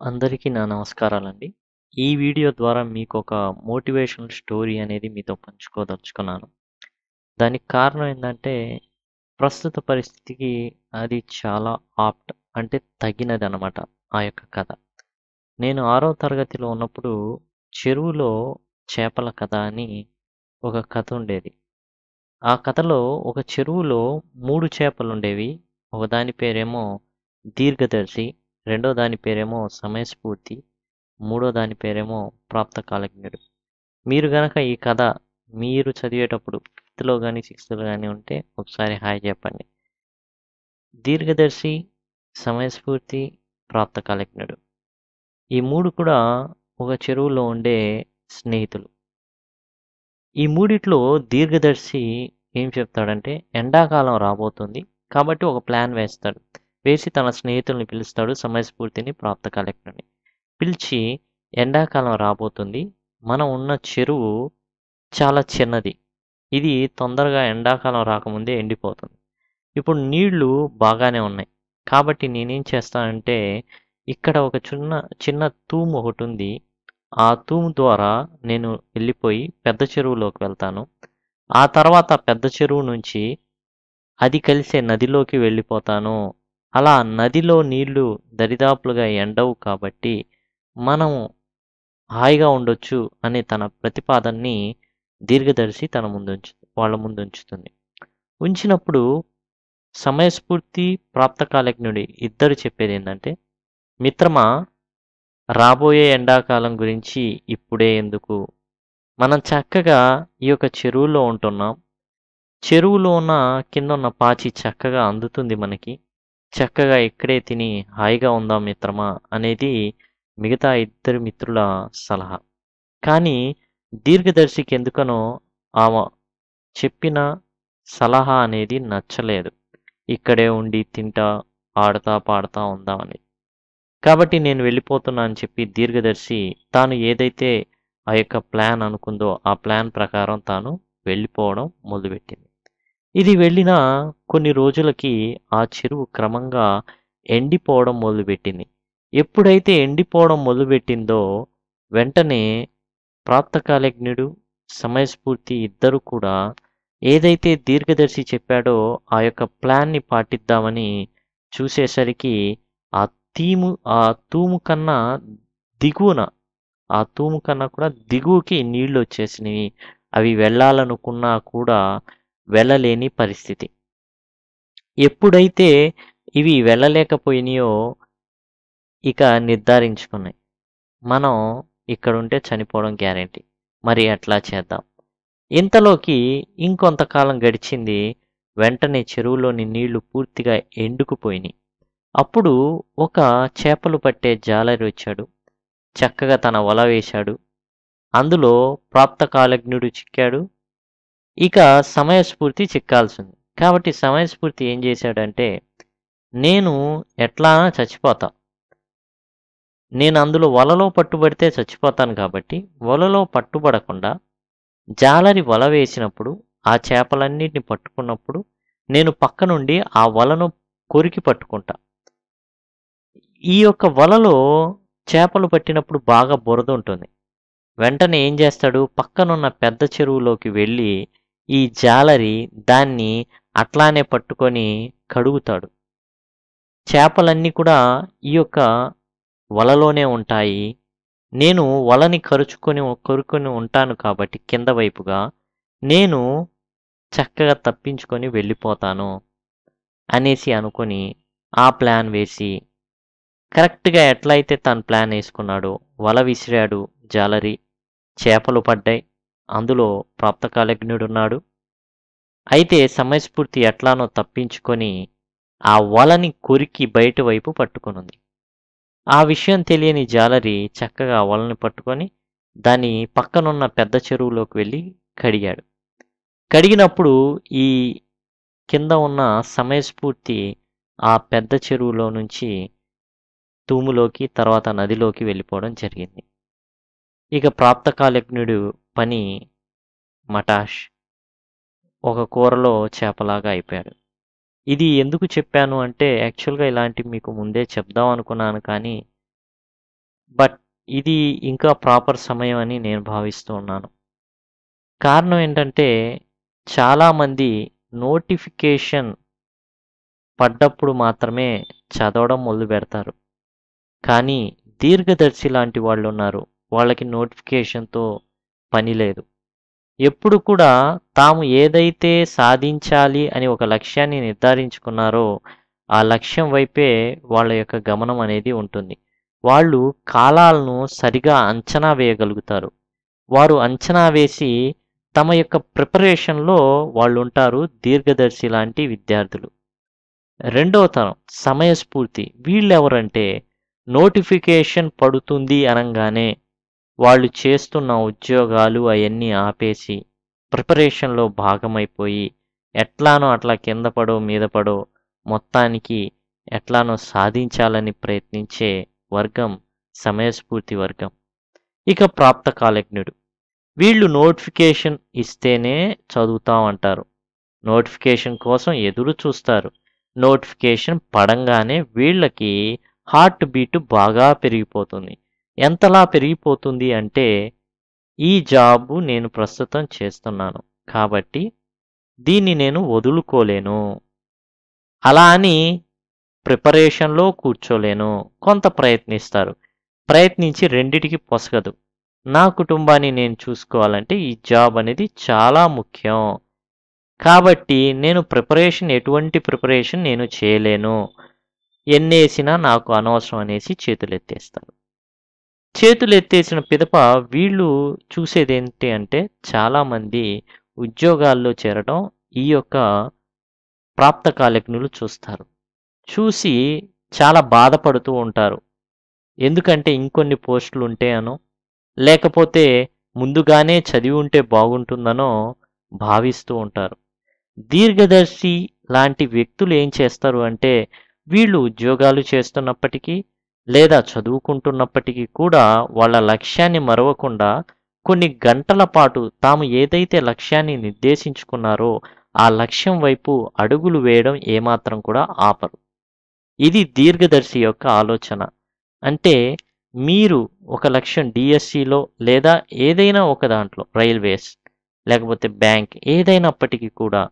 అందరికీ నా నమస్కారాలండి. ఈ వీడియో ద్వారా మీకొక మోటివేషనల్ స్టోరీ అనేది మీతో పంచుకోదలుచుకున్నాను. దానికి కారణం ఏంటంటే ప్రస్తుత పరిస్థితికి అది చాలా ఆప్ట్ అంటే తగినది అనమాట ఆ యొక్క కథ. నేను ఆరో తరగతిలో ఉన్నప్పుడు చెరువులో చేపల కథ అని ఒక కథ ఉండేది. ఆ కథలో ఒక చెరువులో 3 చేపలుండేవి. ఒకదాని పేరేమో దీర్ఘదర్శి, రెండో దాని పేరేమో సమయస్ఫూర్తి, మూడో దాని పేరేమో ప్రాప్తకాలజ్ఞుడు. మీరు గనక ఈ కథ మీరు చదివేటప్పుడు ఫిఫ్త్‌లో కానీ సిక్స్త్‌లో కానీ ఉంటే ఒకసారి హాయ్ చెప్పండి. దీర్ఘదర్శి, సమయస్ఫూర్తి, ప్రాప్తకాలజ్ఞుడు. ఈ మూడు కూడా ఒక చెరువులో ఉండే స్నేహితులు. ఈ మూడిట్లో దీర్ఘదర్శి ఏం చెప్తాడంటే, ఎండాకాలం రాబోతుంది కాబట్టి ఒక ప్లాన్ వేస్తాడు. వేసి తన స్నేహితుల్ని పిలుస్తాడు సమయస్ఫూర్తిని, ప్రాప్తకాలజ్ఞుడిని. పిలిచి ఎండాకాలం రాబోతుంది. మనం ఉన్న చెరువు చాలా చిన్నది. ఇది తొందరగా ఎండాకాలం రాకముందే ఎండిపోతుంది. ఇప్పుడు నీళ్ళు బాగానే ఉన్నాయి. కాబట్టి నేనేం చేస్తానంటే, ఇక్కడ ఒక చిన్న చిన్న తూము ఒకటుంది. ఆ తూము ద్వారా నేను వెళ్ళిపోయి పెద్ద చెరువులోకి వెళ్తాను. ఆ తర్వాత పెద్ద చెరువు నుంచి అది కలిసే నదిలోకి వెళ్ళిపోతాను. అలా నదిలో నీళ్ళు దరిదాపులుగా ఎండవు కాబట్టి, మనం హాయిగా ఉండొచ్చు అనే తన ప్రతిపాదనని దీర్ఘదర్శి తన ముందుంచు వాళ్ళ ముందుంచుతుంది. ఉంచినప్పుడు సమయస్ఫూర్తి, ప్రాప్తకాలజ్ఞుడి ఇద్దరు చెప్పేది ఏంటంటే మిత్రమా రాబోయే ఎండాకాలం గురించి ఇప్పుడే ఎందుకు? మనం చక్కగా ఈ యొక్క చెరువులో ఉంటున్నాం. చెరువులో ఉన్న కింద ఉన్న పాచి చక్కగా అందుతుంది మనకి. చక్కగా ఇక్కడే తిని హాయిగా ఉందాం మిత్రమా అనేది మిగతా ఇద్దరు మిత్రుల సలహా. కానీ దీర్ఘదర్శికి ఎందుకనో ఆమె చెప్పిన సలహా అనేది నచ్చలేదు. ఇక్కడే ఉండి తింటా, ఆడతా, పాడతా ఉందామని. కాబట్టి నేను వెళ్ళిపోతున్నా అని చెప్పి దీర్ఘదర్శి తాను ఏదైతే ఆ యొక్క ప్లాన్ అనుకుందో ఆ ప్లాన్ ప్రకారం తాను వెళ్ళిపోవడం మొదలుపెట్టింది. ఇది వెళ్ళిన కొన్ని రోజులకి ఆ చెరువు క్రమంగా ఎండిపోవడం మొదలుపెట్టింది. ఎప్పుడైతే ఎండిపోవడం మొదలుపెట్టిందో వెంటనే ప్రాప్తకాలజ్ఞుడు, సమయస్ఫూర్తి ఇద్దరు కూడా ఏదైతే దీర్ఘదర్శి చెప్పాడో ఆ యొక్క ప్లాన్‌ని పాటిద్దామని చూసేసరికి ఆ తీము ఆ తూము కన్నా దిగువన ఆ తూము కన్నా కూడా దిగువకి నీళ్ళొచ్చేసినియి. అవి వెళ్ళాలనుకున్నా కూడా వెళ్ళలేని పరిస్థితి. ఎప్పుడైతే ఇవి వెళ్ళలేకపోయినాయో ఇక నిర్ధారించుకున్నాయి. మనం ఇక్కడుంటే చనిపోవడం గ్యారంటీ. మరి ఎట్లా చేద్దాం? ఇంతలోకి ఇంకొంతకాలం గడిచింది. వెంటనే చెరువులోని నీళ్ళు పూర్తిగా ఎండుకుపోయినాయి అప్పుడు ఒక చేపలు పట్టే జాలరి వచ్చాడు. చక్కగా తన వల వేశాడు. అందులో ప్రాప్తకాలజ్ఞుడు చిక్కాడు. ఇక సమయస్ఫూర్తి చిక్కాల్సింది. కాబట్టి సమయస్ఫూర్తి ఏం చేశాడంటే, నేను ఎట్లానా చచ్చిపోతా. నేను అందులో వలలో పట్టుబడితే చచ్చిపోతాను కాబట్టి, వలలో పట్టుబడకుండా జాలరి వల వేసినప్పుడు, ఆ చేపలన్నిటిని పట్టుకున్నప్పుడు, నేను పక్క నుండి ఆ వలను కొరికి పట్టుకుంటా. ఈ యొక్క వలలో చేపలు పట్టినప్పుడు బాగా బురద ఉంటుంది. వెంటనే ఏం చేస్తాడు, పక్కనున్న పెద్ద చెరువులోకి వెళ్ళి, ఈ జాలరి దాన్ని అట్లానే పట్టుకొని కడుగుతాడు. చేపలన్నీ కూడా ఈ యొక్క వలలోనే ఉంటాయి. నేను వలని కరుచుకొని కొరుకొని ఉంటాను కాబట్టి కింద వైపుగా, నేను చక్కగా తప్పించుకొని వెళ్ళిపోతాను అనేసి అనుకొని ఆ ప్లాన్ వేసి, కరెక్ట్‌గా ఎట్లయితే తను ప్లాన్ వేసుకున్నాడో వల విసిరాడు జాలరి. చేపలు పడ్డాయి. అందులో ప్రాప్తకాలజ్ఞుడున్నాడు. అయితే సమయస్ఫూర్తి ఎట్లానో తప్పించుకొని ఆ వలని కొరికి బయట వైపు పట్టుకొనుంది. ఆ విషయం తెలియని జాలరి చక్కగా వలని పట్టుకొని దాన్ని పక్కనున్న పెద్ద చెరువులోకి వెళ్ళి కడిగాడు. కడిగినప్పుడు ఈ కింద ఉన్న సమయస్ఫూర్తి ఆ పెద్ద చెరువులో నుంచి తూములోకి తర్వాత నదిలోకి వెళ్ళిపోవడం జరిగింది. ఇక ప్రాప్తకాలజ్ఞుడు పని మటాష్. ఒక కూరలో చేపలాగా అయిపోయాడు. ఇది ఎందుకు చెప్పాను అంటే యాక్చువల్‌గా ఇలాంటివి మీకు ముందే చెప్దాం అనుకున్నాను కానీ బట్ ఇది ఇంకా ప్రాపర్ సమయం అని నేను భావిస్తూ ఉన్నాను కారణం ఏంటంటే చాలామంది నోటిఫికేషన్ పడ్డప్పుడు మాత్రమే చదవడం మొదలు పెడతారు కానీ దీర్ఘదర్శి లాంటి వాళ్ళు ఉన్నారు వాళ్ళకి నోటిఫికేషన్తో పని లేదు. ఎప్పుడు కూడా తాము ఏదైతే సాధించాలి అని ఒక లక్ష్యాన్ని నిర్ధారించుకున్నారో ఆ లక్ష్యం వైపే వాళ్ళ యొక్క గమనం అనేది ఉంటుంది. వాళ్ళు కాలాలను సరిగా అంచనా వేయగలుగుతారు. వారు అంచనా వేసి తమ యొక్క ప్రిపరేషన్లో వాళ్ళు ఉంటారు దీర్ఘదర్శి లాంటి విద్యార్థులు. రెండవ తరం సమయస్ఫూర్తి. వీళ్ళెవరంటే నోటిఫికేషన్ పడుతుంది అనగానే వాళ్ళు చేస్తున్న ఉద్యోగాలు అవన్నీ ఆపేసి ప్రిపరేషన్లో భాగమైపోయి ఎట్లానో అట్లా కింద పడో మీద పడో మొత్తానికి ఎట్లానో సాధించాలని ప్రయత్నించే వర్గం సమయస్ఫూర్తి వర్గం. ఇక ప్రాప్త కాలజ్ఞుడు. వీళ్ళు నోటిఫికేషన్ ఇస్తేనే చదువుతామంటారు. నోటిఫికేషన్ కోసం ఎదురు చూస్తారు. నోటిఫికేషన్ పడంగానే వీళ్ళకి హార్ట్ బీట్ బాగా పెరిగిపోతుంది. ఎంతలా పెరిగిపోతుంది అంటే ఈ జాబు నేను ప్రస్తుతం చేస్తున్నాను. కాబట్టి దీన్ని నేను వదులుకోలేను. అలా అని ప్రిపరేషన్లో కూర్చోలేను. కొంత ప్రయత్నిస్తారు. ప్రయత్నించి రెండిటికి పొసగదు. నా కుటుంబాన్ని నేను చూసుకోవాలంటే ఈ జాబ్ అనేది చాలా ముఖ్యం. కాబట్టి నేను ప్రిపరేషన్ ఎటువంటి ప్రిపరేషన్ నేను చేయలేను. ఎన్నేసినా నాకు అనవసరం అనేసి చేతులెత్తేస్తాను చేతులు ఎత్తేసిన పిదప వీళ్ళు చూసేది ఏంటి అంటే చాలామంది ఉద్యోగాల్లో చేరడం ఈ యొక్క ప్రాప్తకాలజ్ఞులు చూస్తారు. చూసి చాలా బాధపడుతూ ఉంటారు. ఎందుకంటే ఇంకొన్ని పోస్టులు ఉంటాయనో లేకపోతే ముందుగానే చదివి ఉంటే బాగుంటుందనో భావిస్తూ ఉంటారు. దీర్ఘదర్శి లాంటి వ్యక్తులు ఏం చేస్తారు అంటే వీళ్ళు ఉద్యోగాలు చేస్తున్నప్పటికీ లేదా చదువుకుంటున్నప్పటికీ కూడా వాళ్ళ లక్ష్యాన్ని మరవకుండా కొన్ని గంటల పాటు తాము ఏదైతే లక్ష్యాన్ని నిర్దేశించుకున్నారో ఆ లక్ష్యం వైపు అడుగులు వేయడం ఏమాత్రం కూడా ఆపరు. ఇది దీర్ఘదర్శి యొక్క ఆలోచన. అంటే మీరు ఒక లక్ష్యం డిఎస్సిలో లేదా ఏదైనా ఒక దాంట్లో రైల్వేస్ లేకపోతే బ్యాంక్ ఏదైనప్పటికీ కూడా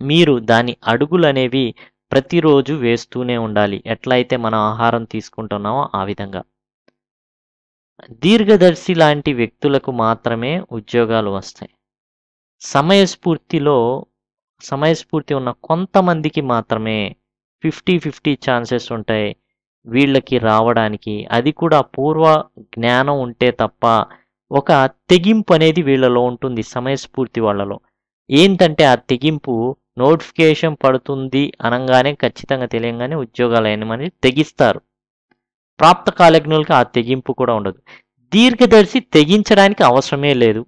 మీరు దాని అడుగులు అనేవి ప్రతిరోజు వేస్తూనే ఉండాలి. ఎట్లయితే మనం ఆహారం తీసుకుంటున్నామో ఆ విధంగా. దీర్ఘదర్శి లాంటి వ్యక్తులకు మాత్రమే ఉద్యోగాలు వస్తాయి. సమయస్ఫూర్తిలో సమయస్ఫూర్తి ఉన్న కొంతమందికి మాత్రమే ఫిఫ్టీ ఫిఫ్టీ ఛాన్సెస్ ఉంటాయి వీళ్ళకి రావడానికి. అది కూడా పూర్వ జ్ఞానం ఉంటే తప్ప ఒక తెగింపు అనేది వీళ్ళలో ఉంటుంది సమయస్ఫూర్తి వాళ్ళలో. ఏంటంటే ఆ తెగింపు నోటిఫికేషన్ పడుతుంది అనగానే ఖచ్చితంగా తెలియగానే ఉద్యోగాలు అయినమని తెగిస్తారు. ప్రాప్త కాలజ్ఞులకి ఆ తెగింపు కూడా ఉండదు. దీర్ఘదర్శి తెగించడానికి అవసరమే లేదు.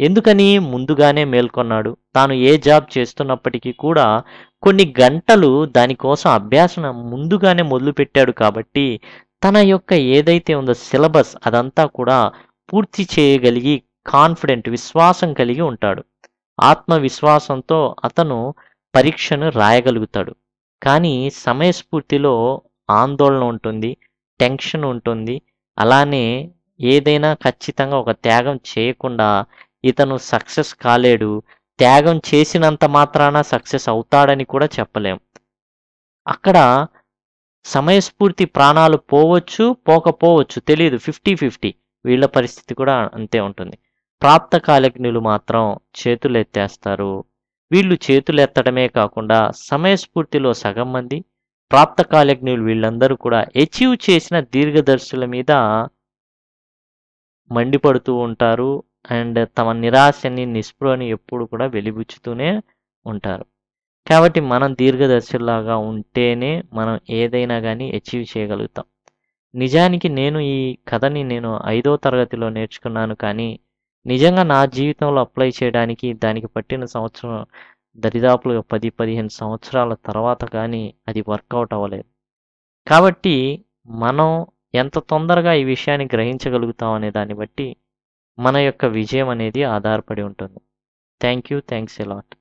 ఎందుకని? ముందుగానే మేల్కొన్నాడు. తాను ఏ జాబ్ చేస్తున్నప్పటికీ కూడా కొన్ని గంటలు దానికోసం అభ్యాసన ముందుగానే మొదలుపెట్టాడు కాబట్టి తన యొక్క ఏదైతే ఉందో సిలబస్ అదంతా కూడా పూర్తి చేయగలిగి కాన్ఫిడెంట్ విశ్వాసం కలిగి ఉంటాడు. ఆత్మవిశ్వాసంతో అతను పరీక్షను రాయగలుగుతాడు. కానీ సమయస్ఫూర్తిలో ఆందోళన ఉంటుంది టెన్షన్ ఉంటుంది. అలానే ఏదైనా ఖచ్చితంగా ఒక త్యాగం చేయకుండా ఇతను సక్సెస్ కాలేడు. త్యాగం చేసినంత మాత్రాన సక్సెస్ అవుతాడని కూడా చెప్పలేం. అక్కడ సమయస్ఫూర్తి ప్రాణాలు పోవచ్చు పోకపోవచ్చు. తెలియదు ఫిఫ్టీ ఫిఫ్టీ. వీళ్ళ పరిస్థితి కూడా అంతే ఉంటుంది. ప్రాప్త కాలజ్ఞులు మాత్రం చేతులు ఎత్తేస్తారు వీళ్ళు చేతులు ఎత్తడమే కాకుండా సమయస్ఫూర్తిలో సగం మంది ప్రాప్త కాలజ్ఞులు వీళ్ళందరూ కూడా అచీవ్ చేసిన దీర్ఘదర్శుల మీద మండిపడుతూ ఉంటారు అండ్ తమ నిరాశని నిస్పృహని ఎప్పుడు కూడా వెలిబుచ్చుతూనే ఉంటారు. కాబట్టి మనం దీర్ఘదర్శుల్లాగా ఉంటేనే మనం ఏదైనా కానీ అచీవ్ చేయగలుగుతాం. నిజానికి నేను ఈ కథని నేను ఐదో తరగతిలో నేర్చుకున్నాను కానీ నిజంగా నా జీవితంలో అప్లై చేయడానికి దానికి పట్టిన సంవత్సరం దరిదాపులుగా పది పదిహేను సంవత్సరాల తర్వాత కానీ అది వర్కౌట్ అవ్వలేదు. కాబట్టి మనం ఎంత తొందరగా ఈ విషయాన్ని గ్రహించగలుగుతాం అనే దాన్ని బట్టి మన యొక్క విజయం అనేది ఆధారపడి ఉంటుంది. Thank you thanks allot